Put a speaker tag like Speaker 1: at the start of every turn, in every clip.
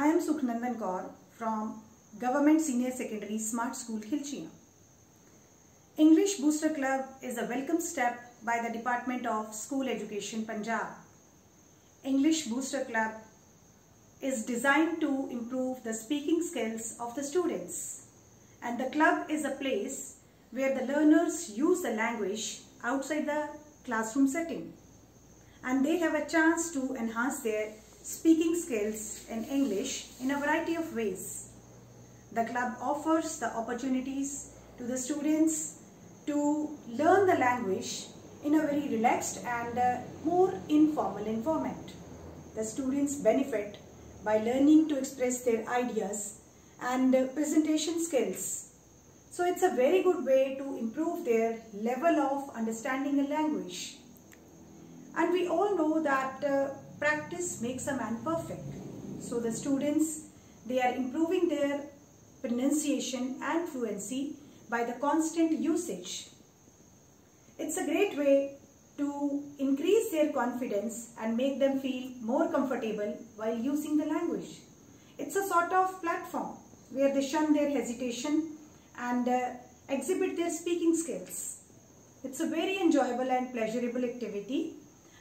Speaker 1: I am Sukhnandan Kaur from Government Senior Secondary Smart School Hilchia. English Booster Club is a welcome step by the Department of School Education Punjab. English Booster Club is designed to improve the speaking skills of the students and the club is a place where the learners use the language outside the classroom setting and they have a chance to enhance their speaking skills in English in a variety of ways. The club offers the opportunities to the students to learn the language in a very relaxed and uh, more informal environment. The students benefit by learning to express their ideas and uh, presentation skills. So it's a very good way to improve their level of understanding a language. And we all know that uh, practice makes a man perfect. So the students, they are improving their pronunciation and fluency by the constant usage. It's a great way to increase their confidence and make them feel more comfortable while using the language. It's a sort of platform where they shun their hesitation and uh, exhibit their speaking skills. It's a very enjoyable and pleasurable activity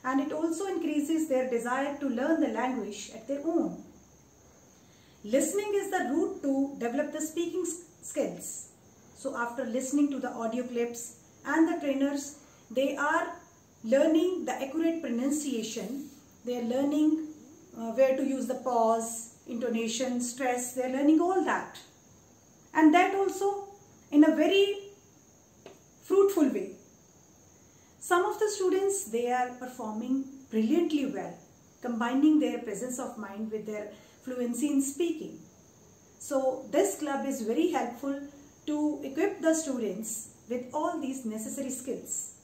Speaker 1: and it also increases their desire to learn the language at their own. Listening is the route to develop the speaking skills. So after listening to the audio clips and the trainers, they are learning the accurate pronunciation. They are learning uh, where to use the pause, intonation, stress. They are learning all that. And that also in a very fruitful way. Some of the students, they are performing brilliantly well, combining their presence of mind with their fluency in speaking. So this club is very helpful to equip the students with all these necessary skills.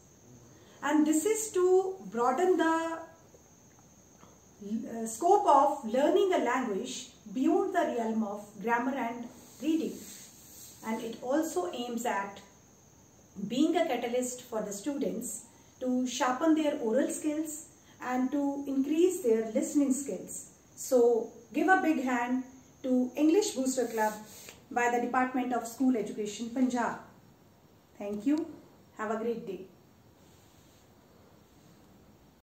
Speaker 1: And this is to broaden the uh, scope of learning a language beyond the realm of grammar and reading. And it also aims at being a catalyst for the students to sharpen their oral skills and to increase their listening skills. So give a big hand to English Booster Club by the Department of School Education Punjab. Thank you. Have a great day.